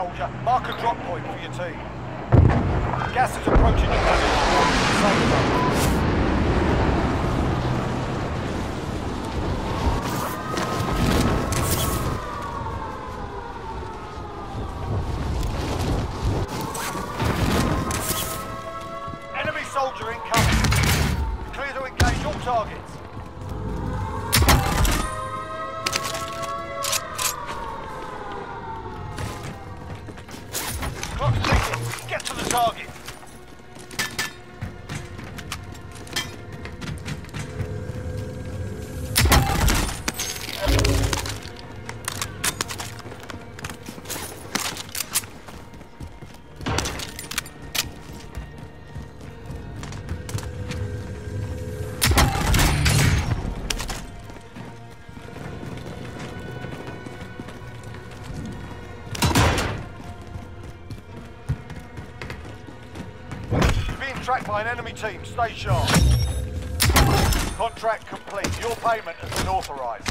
soldier. Mark a drop point for your team. Gas is approaching your position. Enemy soldier incoming. Clear to engage all targets. An enemy team. Stay sharp. Contract complete. Your payment has been authorized.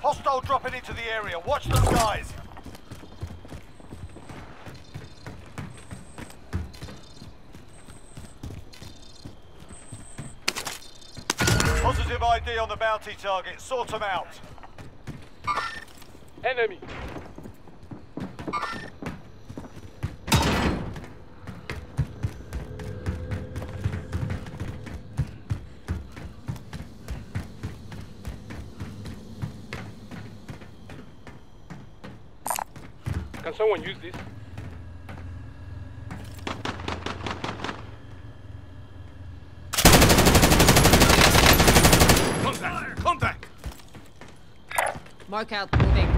Hostile dropping into the area. Watch the skies. Positive ID on the bounty target. Sort them out. Enemy. Someone use this? Contact! Contact! Mark out, moving.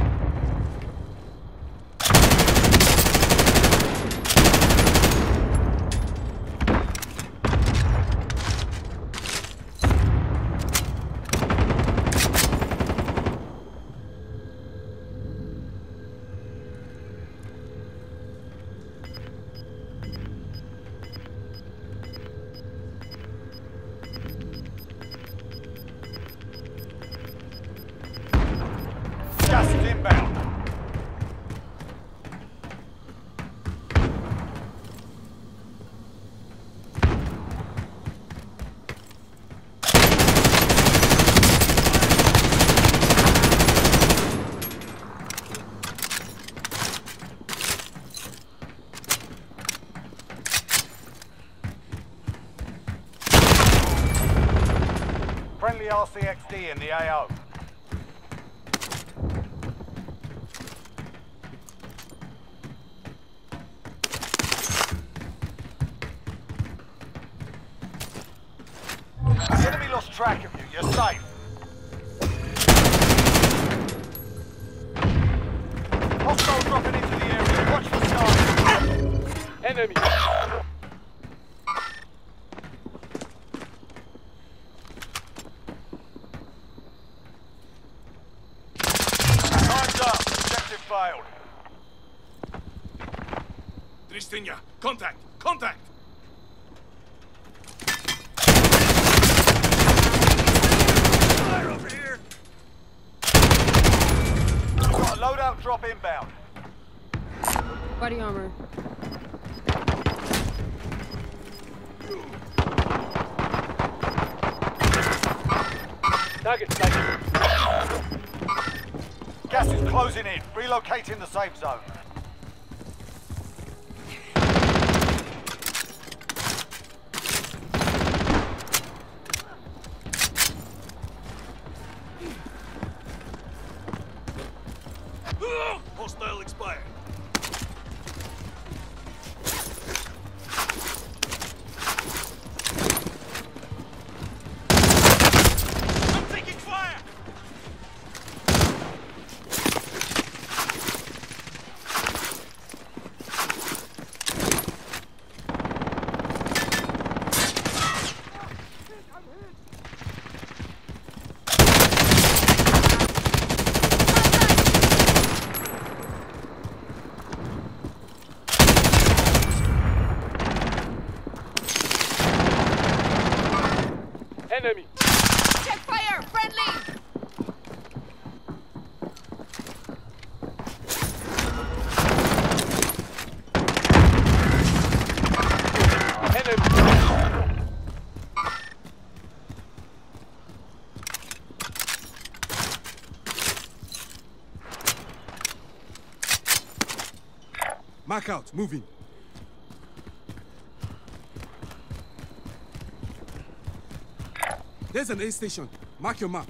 Gas is inbound. Friendly RCXD in the AO. The enemy lost track of you. You're safe. Hostile dropping into the area. Watch the skies. Enemy. Time's up. Objective failed. Tristinia, contact! Contact! Fire over here! You've got a loadout drop inbound. Body armor. Target sighted. Gas is closing in. Relocating the safe zone. enemy. Check fire! Friendly! Mark out, moving. There's an A station. Mark your map.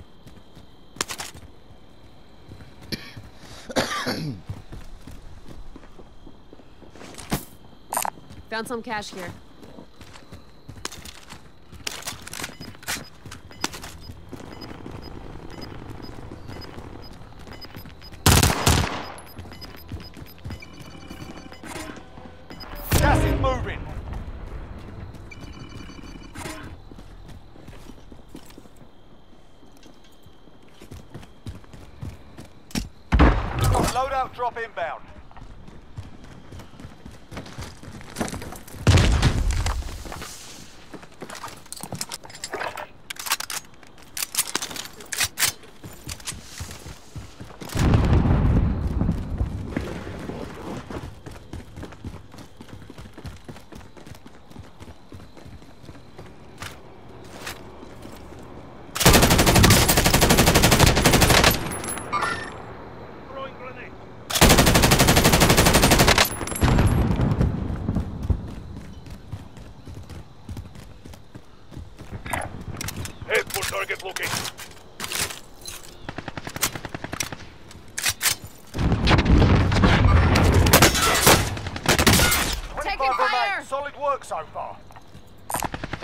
Found some cash here. Drop inbound.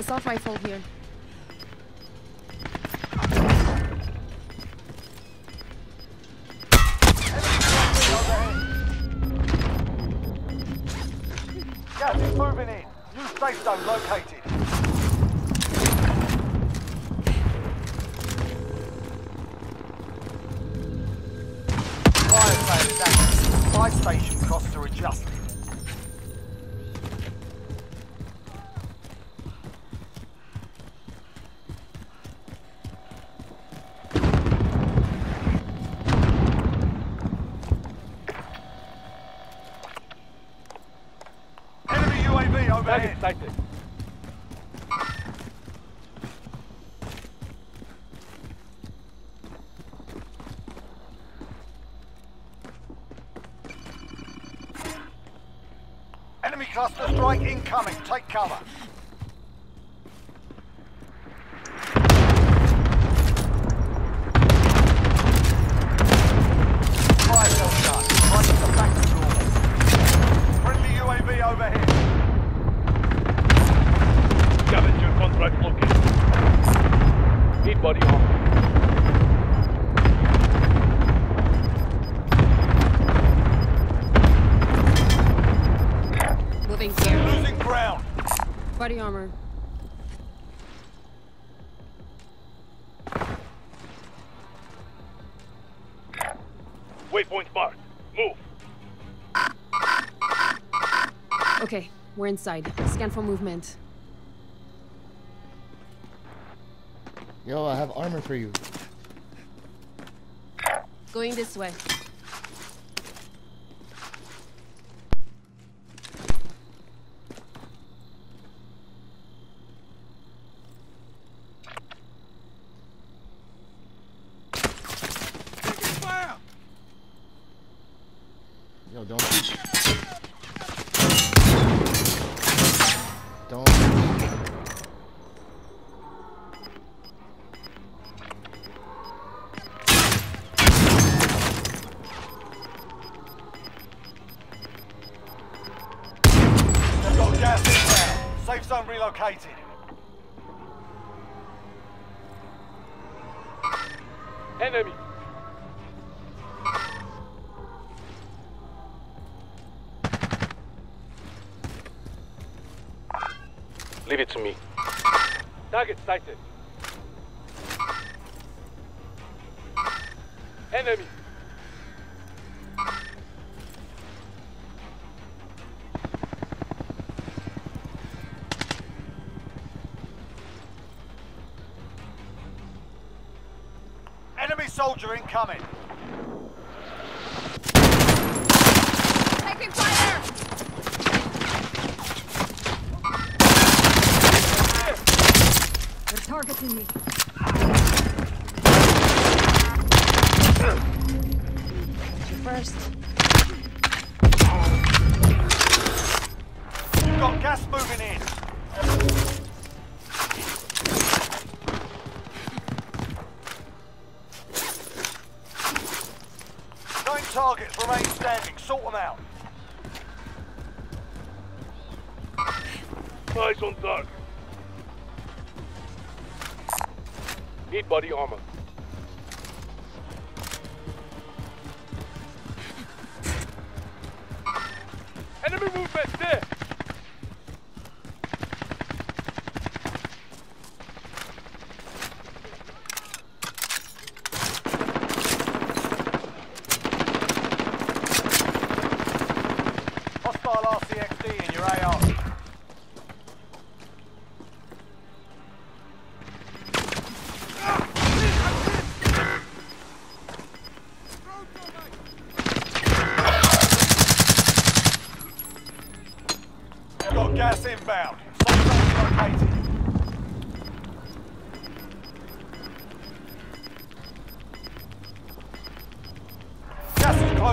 Assault rifle here. Gas is moving in. New safe zone located. Fire sale. Buy station costs are adjusted. Enemy UAV Target overhead. sighted. Enemy cluster strike incoming. Take cover. Okay, we're inside. Scan for movement. Yo, I have armor for you. Going this way. Taking fire. Yo, don't shoot. Don't Safe zone relocated. Enemy. Leave it to me. Target sighted. Enemy. soldier incoming. Taking fire! They're targeting me. First. Got gas moving in. Targets remain standing. Sort them out. Eyes on target. Need body armor.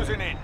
closing in.